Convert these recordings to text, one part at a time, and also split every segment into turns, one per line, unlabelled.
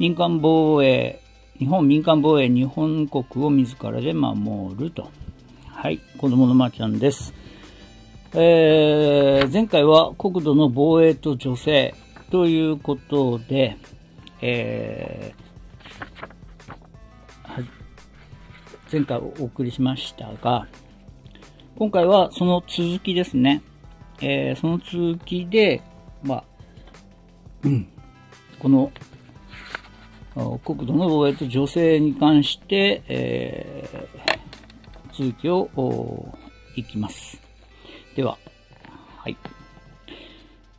民間防衛、日本民間防衛日本国を自らで守ると。はい、子供のまーちゃんです。えー、前回は国土の防衛と女性ということで、えー、前回お送りしましたが、今回はその続きですね。えー、その続きで、まあ、うん、この国土の防衛と女性に関して、えー、続きをいきます。では、はい。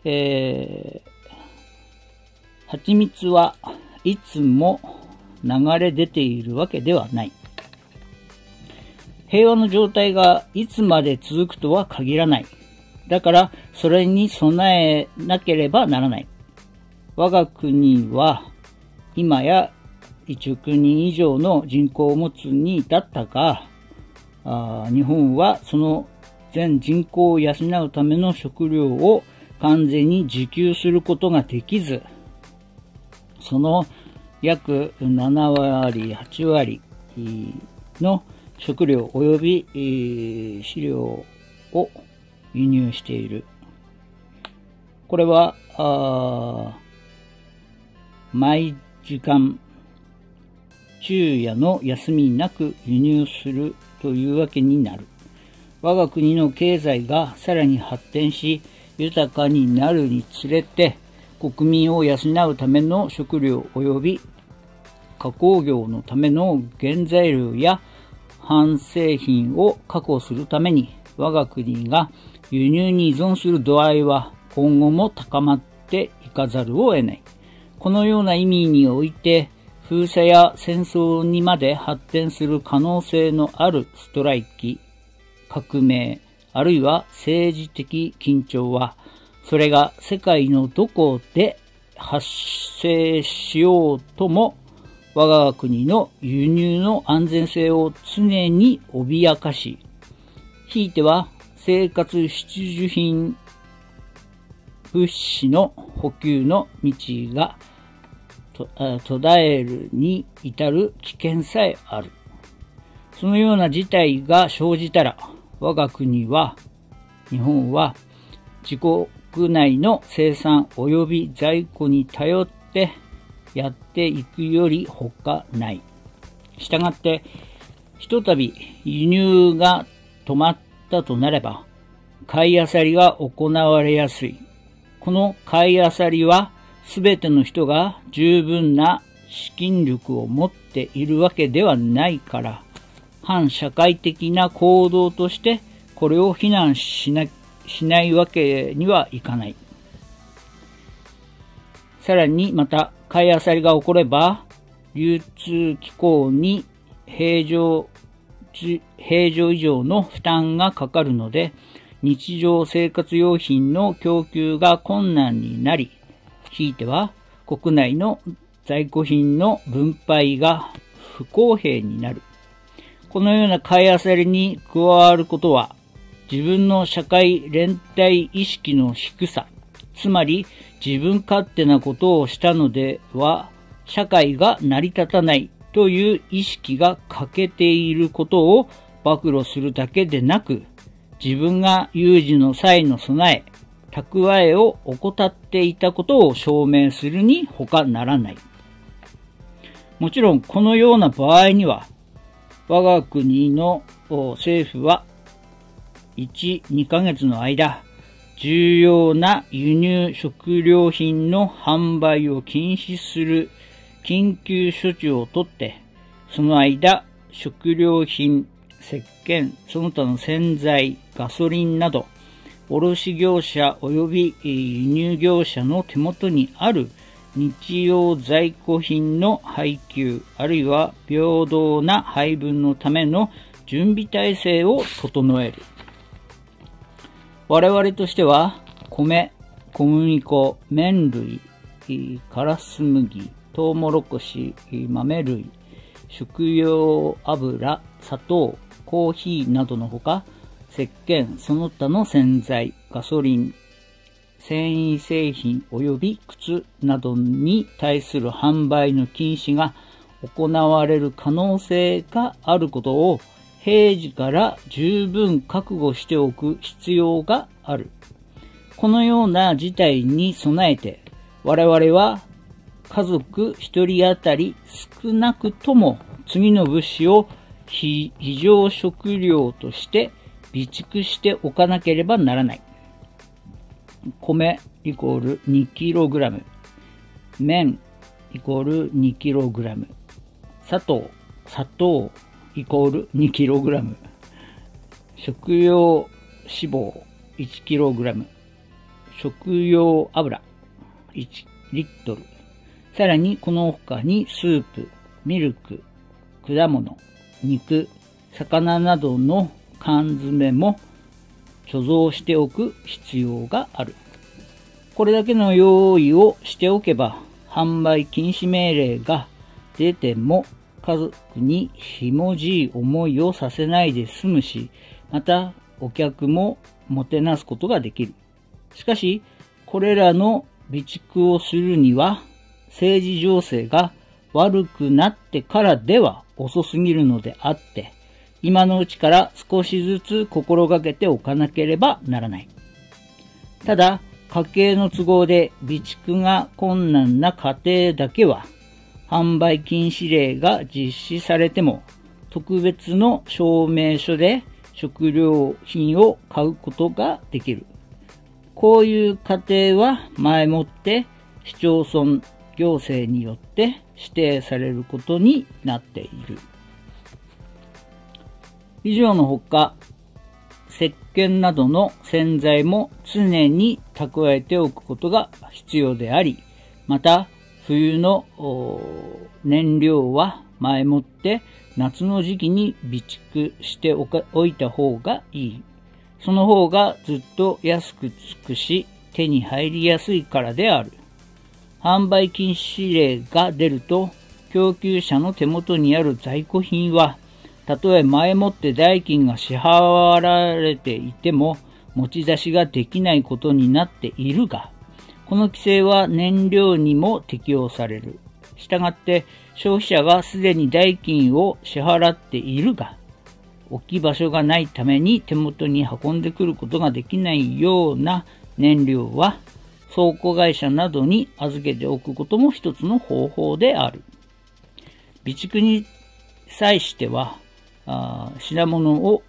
えー、蜂蜜はいつも流れ出ているわけではない。平和の状態がいつまで続くとは限らない。だから、それに備えなければならない。我が国は、今や1億人以上の人口を持つに至ったが、日本はその全人口を養うための食料を完全に自給することができず、その約7割、8割の食料及び飼料を輸入している。これは、毎時間、昼夜の休みなく輸入するというわけになる。我が国の経済がさらに発展し、豊かになるにつれて、国民を養うための食料及び加工業のための原材料や半製品を確保するために、我が国が輸入に依存する度合いは今後も高まっていかざるを得ない。このような意味において、封鎖や戦争にまで発展する可能性のあるストライキ革命、あるいは政治的緊張は、それが世界のどこで発生しようとも、我が国の輸入の安全性を常に脅かし、ひいては生活必需品物資の補給の道が途絶えるに至る危険さえある。そのような事態が生じたら、我が国は、日本は自国内の生産及び在庫に頼ってやっていくより他ない。したがって、ひとたび輸入が止まったとなれば、買い漁りが行われやすい。この買い漁りは、すべての人が十分な資金力を持っているわけではないから、反社会的な行動としてこれを非難しなしないわけにはいかない。さらにまた、買い漁りが起これば、流通機構に平常、平常以上の負担がかかるので、日常生活用品の供給が困難になり、ひいては国内の在庫品の分配が不公平になる。このような買い漁りに加わることは、自分の社会連帯意識の低さ、つまり自分勝手なことをしたのでは、社会が成り立たないという意識が欠けていることを暴露するだけでなく、自分が有事の際の備え、蓄えを怠っていたことを証明するに他ならない。もちろんこのような場合には、我が国の政府は1、2ヶ月の間、重要な輸入食料品の販売を禁止する緊急処置をとって、その間、食料品、石鹸、その他の洗剤、ガソリンなど、卸業者及び輸入業者の手元にある日用在庫品の配給、あるいは平等な配分のための準備体制を整える。我々としては、米、小麦粉、麺類、カラス麦、トウモロコシ、豆類、食用油、砂糖、コーヒーなどのほか、石鹸、その他の洗剤、ガソリン、繊維製品及び靴などに対する販売の禁止が行われる可能性があることを平時から十分覚悟しておく必要がある。このような事態に備えて我々は家族一人当たり少なくとも次の物資を非常食料として備蓄しておかなければならない。米イコール 2kg、麺イコール 2kg、砂糖、砂糖イコール 2kg、食用脂肪 1kg、食用油。1リットル、さらにこの他にスープ、ミルク、果物、肉、魚などの缶詰も貯蔵しておく必要がある。これだけの用意をしておけば、販売禁止命令が出ても家族にひもじい思いをさせないで済むし、またお客ももてなすことができる。しかし、これらの備蓄をするには、政治情勢が悪くなってからでは遅すぎるのであって、今のうちから少しずつ心がけておかなければならない。ただ、家計の都合で備蓄が困難な家庭だけは、販売禁止令が実施されても、特別の証明書で食料品を買うことができる。こういう家庭は前もって市町村行政によって指定されることになっている。以上のほか、石鹸などの洗剤も常に蓄えておくことが必要であり、また冬の燃料は前もって夏の時期に備蓄しておいた方がいい。その方がずっと安くつくし手に入りやすいからである。販売禁止令が出ると供給者の手元にある在庫品はたとえ前もって代金が支払われていても持ち出しができないことになっているが、この規制は燃料にも適用される。したがって消費者がすでに代金を支払っているが、置き場所がないために手元に運んでくることができないような燃料は倉庫会社などに預けておくことも一つの方法である。備蓄に際しては、あ品物を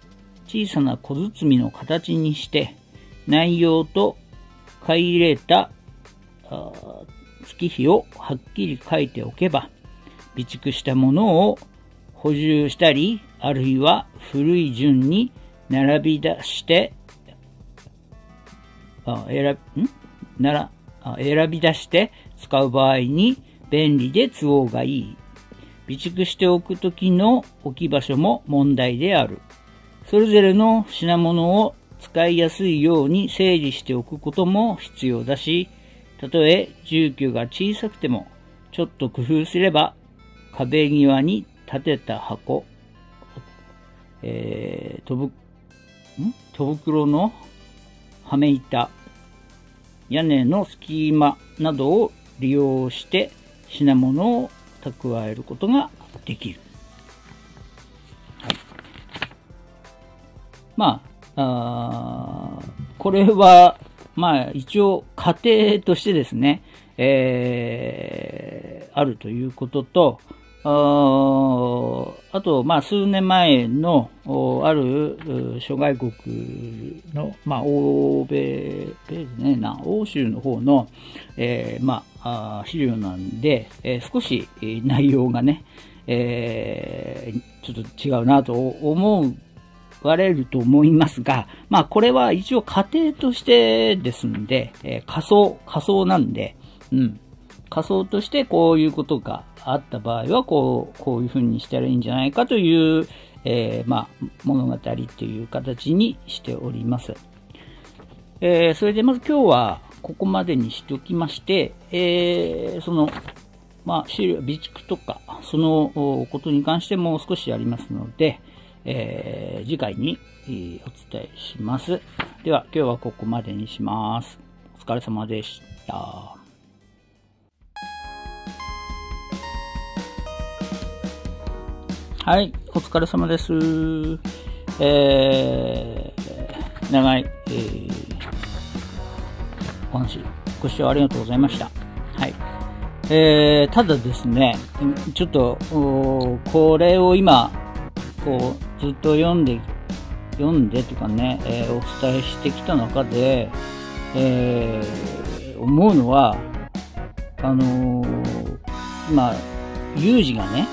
小さな小包の形にして内容と買い入れた月日をはっきり書いておけば備蓄したものを補充したりあるいは古い順に並び出してあ選ん？なら選び出して使う場合に便利で都合がいい。備蓄しておくときの置き場所も問題である。それぞれの品物を使いやすいように整理しておくことも必要だし、たとえ住居が小さくても、ちょっと工夫すれば壁際に立てた箱、えー、戸戸袋のはめ板、屋根の隙間などを利用して品物を蓄えることができる。はい、まあ、あこれは、まあ一応家庭としてですね、えー、あるということと、あと、まあ、数年前の、ある諸外国の、まあ、欧米ですね、な、欧州の方の、えー、まあ、資料なんで、えー、少し内容がね、えー、ちょっと違うなと思われると思いますが、まあ、これは一応家庭としてですんで、え、仮想、仮想なんで、うん。仮想としてこういうことがあった場合は、こう、こういうふうにしたらいいんじゃないかという、えー、まあ、物語という形にしております。えー、それでまず今日はここまでにしておきまして、えー、その、まあ、資料、備蓄とか、そのことに関してもう少しありますので、えー、次回にお伝えします。では、今日はここまでにします。お疲れ様でした。はい、お疲れ様です。えー、長い、えー、お話、ご視聴ありがとうございました。はい。えー、ただですね、ちょっと、これを今、こう、ずっと読んで、読んでというかね、えー、お伝えしてきた中で、えー、思うのは、あのー、今、有事がね、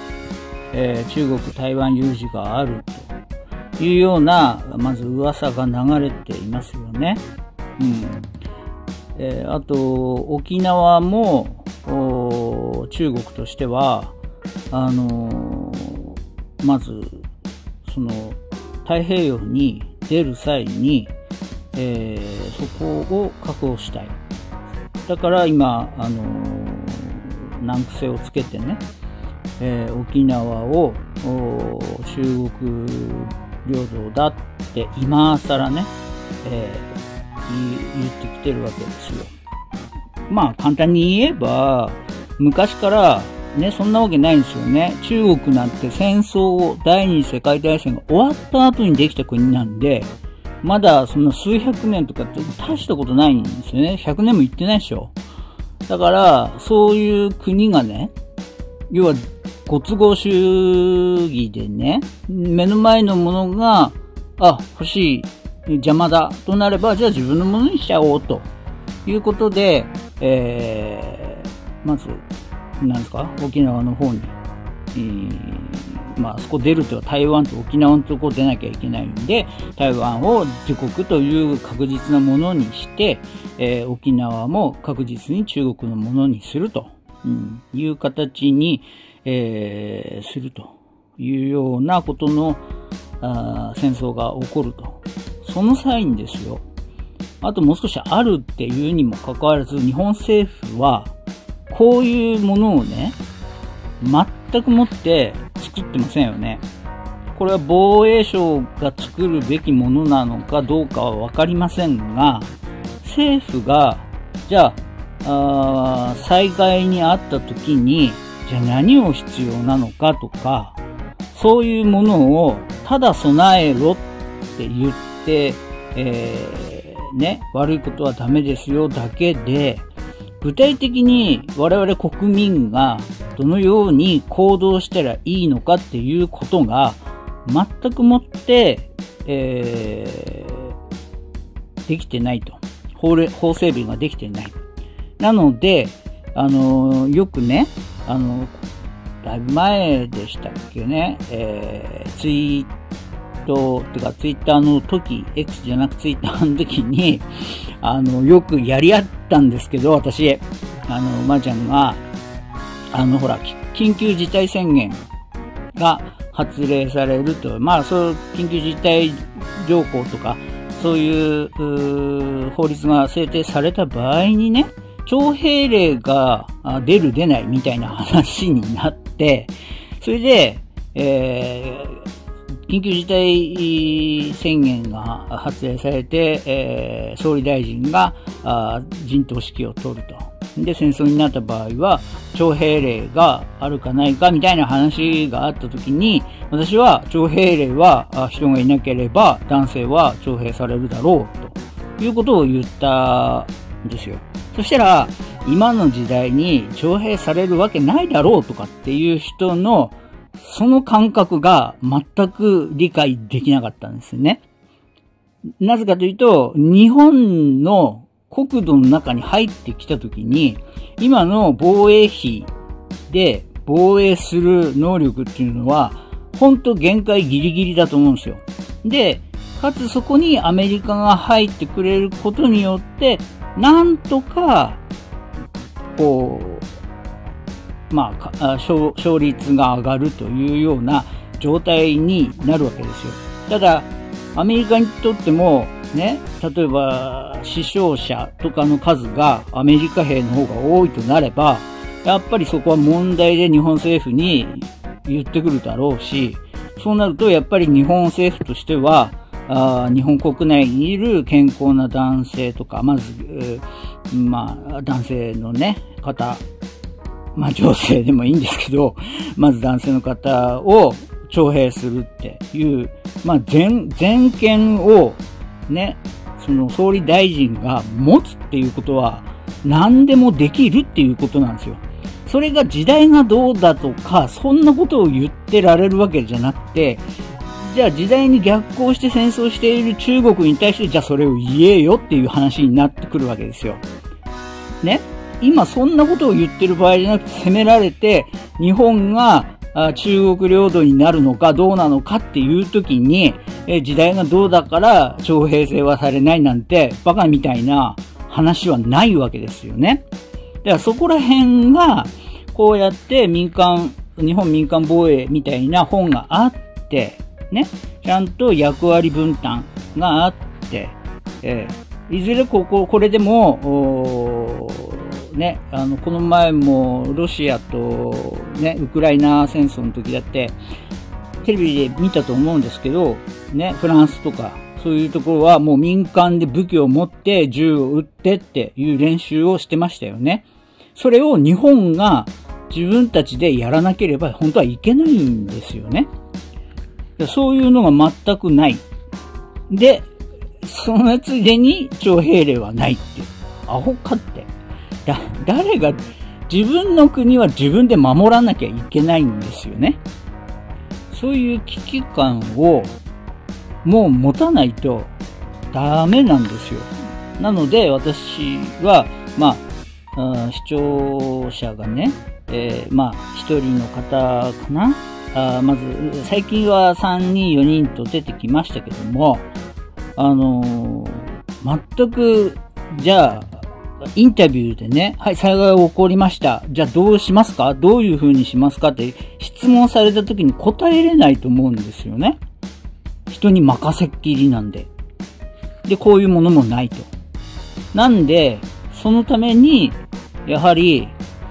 えー、中国、台湾有事があるというような、まず噂が流れていますよね。うん。えー、あと、沖縄も、中国としては、あのー、まず、その、太平洋に出る際に、えー、そこを確保したい。だから今、あのー、難癖をつけてね、えー、沖縄を中国領土だって今更ね、えー、言ってきてるわけですよ。まあ簡単に言えば、昔からね、そんなわけないんですよね。中国なんて戦争を、第二次世界大戦が終わった後にできた国なんで、まだそんな数百年とかって大したことないんですよね。100年も行ってないでしょ。だから、そういう国がね、要はご都合主義でね、目の前のものが、あ、欲しい、邪魔だとなれば、じゃあ自分のものにしちゃおうと。いうことで、えー、まず、なんですか、沖縄の方に、えー、まあ、そこ出ると台湾と沖縄のとこ出なきゃいけないんで、台湾を自国という確実なものにして、えー、沖縄も確実に中国のものにすると、うん、いう形に、えー、するというようなことのあ戦争が起こると。その際にですよ、あともう少しあるっていうにもかかわらず、日本政府は、こういうものをね、全くもって作ってませんよね。これは防衛省が作るべきものなのかどうかはわかりませんが、政府が、じゃあ、あ災害にあった時に、じゃあ何を必要なのかとか、そういうものをただ備えろって言って、えー、ね、悪いことはダメですよだけで、具体的に我々国民がどのように行動したらいいのかっていうことが全くもって、えー、できてないと。法法整備ができてない。なので、あの、よくね、あの、だいぶ前でしたっけね、えー、ツイート、てかツイッターの時、X じゃなくツイッターの時に、あの、よくやり合ったんですけど、私、あの、まー、ちゃんが、あの、ほら、緊急事態宣言が発令されると、まあ、そう、緊急事態条項とか、そういう、法律が制定された場合にね、徴兵令が出る出ないみたいな話になって、それで、えー、緊急事態宣言が発令されて、えー、総理大臣が陣頭指揮を取ると。で、戦争になった場合は、徴兵令があるかないかみたいな話があった時に、私は徴兵令は人がいなければ男性は徴兵されるだろうということを言ったですよ。そしたら、今の時代に徴兵されるわけないだろうとかっていう人の、その感覚が全く理解できなかったんですね。なぜかというと、日本の国土の中に入ってきたときに、今の防衛費で防衛する能力っていうのは、ほんと限界ギリギリだと思うんですよ。で、かつそこにアメリカが入ってくれることによって、なんとか、こう、まあ、勝勝率が上がるというような状態になるわけですよ。ただ、アメリカにとっても、ね、例えば死傷者とかの数がアメリカ兵の方が多いとなれば、やっぱりそこは問題で日本政府に言ってくるだろうし、そうなるとやっぱり日本政府としては、あ日本国内にいる健康な男性とか、まず、まあ、男性のね、方、まあ女性でもいいんですけど、まず男性の方を徴兵するっていう、まあ全、全権をね、その総理大臣が持つっていうことは何でもできるっていうことなんですよ。それが時代がどうだとか、そんなことを言ってられるわけじゃなくて、じゃあ時代に逆行して戦争している中国に対して、じゃあそれを言えよっていう話になってくるわけですよ。ね？今そんなことを言ってる場合じゃなくて攻められて、日本が中国領土になるのかどうなのかっていう時に、時代がどうだから徴兵制はされないなんてバカみたいな話はないわけですよね。だからそこら辺が、こうやって民間、日本民間防衛みたいな本があって、ね、ちゃんと役割分担があって、えー、いずれここ、これでも、ね、あの、この前もロシアとね、ウクライナ戦争の時だって、テレビで見たと思うんですけど、ね、フランスとか、そういうところはもう民間で武器を持って銃を撃ってっていう練習をしてましたよね。それを日本が自分たちでやらなければ本当はいけないんですよね。そういうのが全くない。で、そのついでに徴兵令はないっていう。アホかって。だ、誰が、自分の国は自分で守らなきゃいけないんですよね。そういう危機感をもう持たないとダメなんですよ。なので私は、まあ、視聴者がね、えー、まあ、一人の方かなあまず、最近は3人、4人と出てきましたけども、あのー、全く、じゃあ、インタビューでね、はい、災害が起こりました。じゃあどうしますか？どういう風にしますか？って質問された時に答えれないと思うんですよね。人に任せっきりなんで。で、こういうものもないと。なんで、そのために、やはり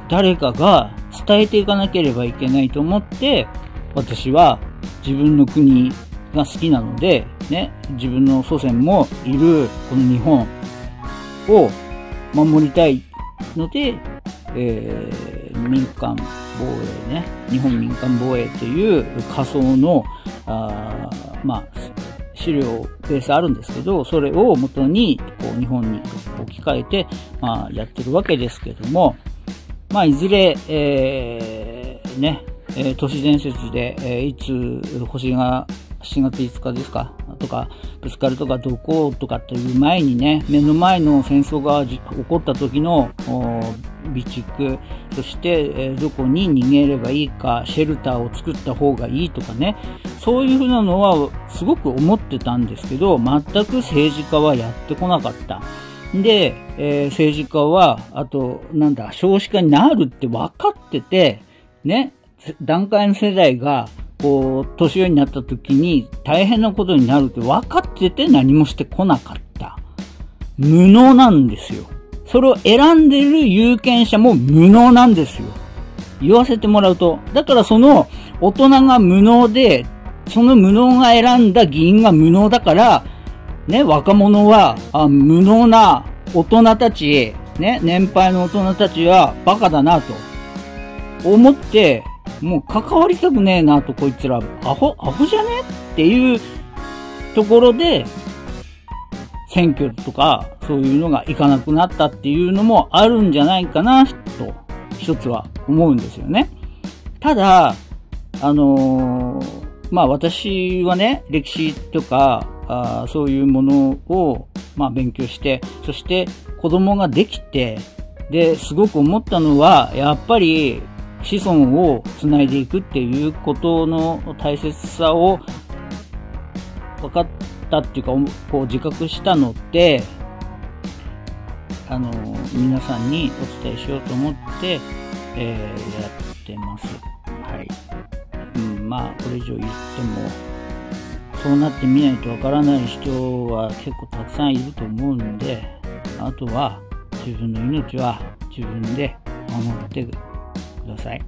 誰かが伝えていかなければいけないと思って、私は自分の国が好きなので、ね、自分の祖先もいるこの日本を守りたいので、えー、民間防衛ね、日本民間防衛という仮想の、あまあ、資料ベースあるんですけど、それを元にこう日本に置き換えて、まあ、やってるわけですけども、まあ、いずれ、えー、ね、えー、都市伝説で、えー、いつ星が7月5日ですか？とか、ぶつかるとかどこ？とかという前にね、目の前の戦争が起こった時の備蓄、そして、えー、どこに逃げればいいか、シェルターを作った方がいいとかね、そういうふうなのはすごく思ってたんですけど、全く政治家はやってこなかった。で、えー、政治家は、あと、なんだ、少子化になるって分かってて、ね、段階の世代がこう、年寄りになった時に大変なことになるって分かってて何もしてこなかった。無能なんですよ。それを選んでる有権者も無能なんですよ。言わせてもらうと。だからその大人が無能で、その無能が選んだ議員が無能だから、ね、若者は、あ無能な大人たち、ね、年配の大人たちはバカだなと思ってもう関わりたくねえなとこいつら、アホ、アホじゃねっていうところで、選挙とかそういうのがいかなくなったっていうのもあるんじゃないかなと、一つは思うんですよね。ただ、あのー、まあ私はね、歴史とか、あそういうものを、まあ勉強して、そして子供ができて、で、すごく思ったのは、やっぱり子孫をつないでいくっていうことの大切さを分かったっていうか、こう自覚したので、あの、皆さんにお伝えしようと思って、えー、やってます。はい。うん、まあ、これ以上言っても、そうなってみないとわからない人は結構たくさんいると思うんで、あとは自分の命は自分で守ってださい。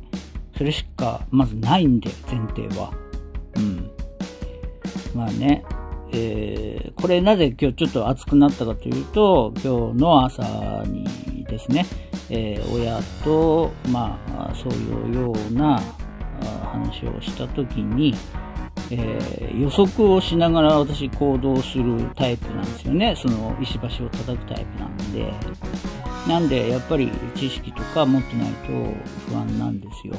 それしかまずないんで、前提は。うん。まあね、えー、これなぜ今日ちょっと熱くなったかというと、今日の朝にですね、えー、親と、まあ、そういうような話をしたときに、えー、予測をしながら私行動するタイプなんですよね。その石橋を叩くタイプなんで。なんで、やっぱり知識とか持ってないと不安なんですよ。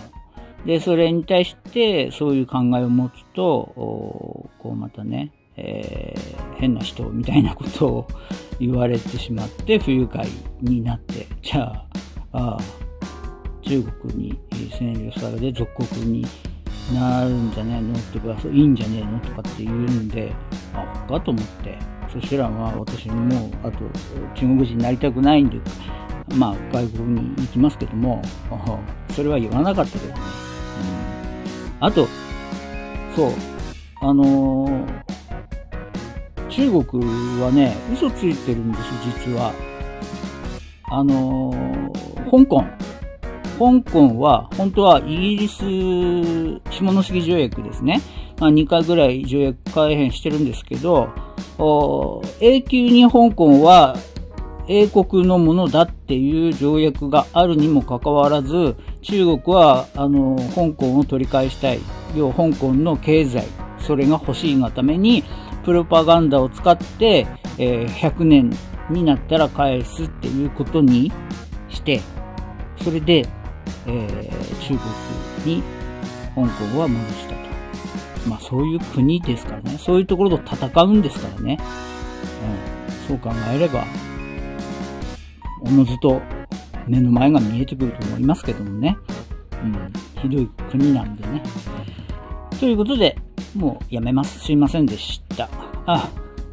で、それに対してそういう考えを持つと、こうまたね、えー、変な人みたいなことを 言われてしまって不愉快になって、じゃあ、あ中国に占領されて属国になるんじゃねえのとか、そういいんじゃねえのとかって言うんで、あ、ほかと思って、そしたらまあ私も、あと中国人になりたくないんで、まあ外国に行きますけども、それは言わなかったけどね。うん、あと、そう、あのー、中国はね、嘘ついてるんです、実は。あのー、香港。香港は、本当はイギリス下関条約ですね。まあ、2回ぐらい条約改変してるんですけど、永久に香港は英国のものだっていう条約があるにもかかわらず、中国は、あの、香港を取り返したい。要は香港の経済、それが欲しいがために、プロパガンダを使って、えー、100年になったら返すっていうことにして、それで、えー、中国に香港は戻したと。まあそういう国ですからね。そういうところと戦うんですからね。うん、そう考えれば、おのずと目の前が見えてくると思いますけどもね。うん、ひどい国なんでね。ということで、もうやめます。すいませんでした。あ、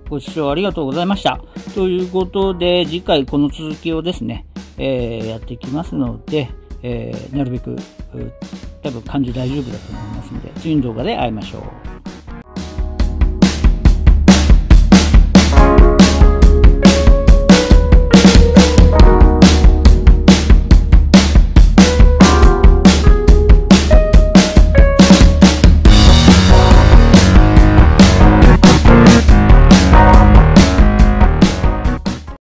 ご視聴ありがとうございました。ということで、次回この続きをですね、えー、やっていきますので、えー、なるべく、多分漢字大丈夫だと思いますので、次の動画で会いましょう。